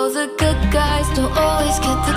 All the good guys don't always get the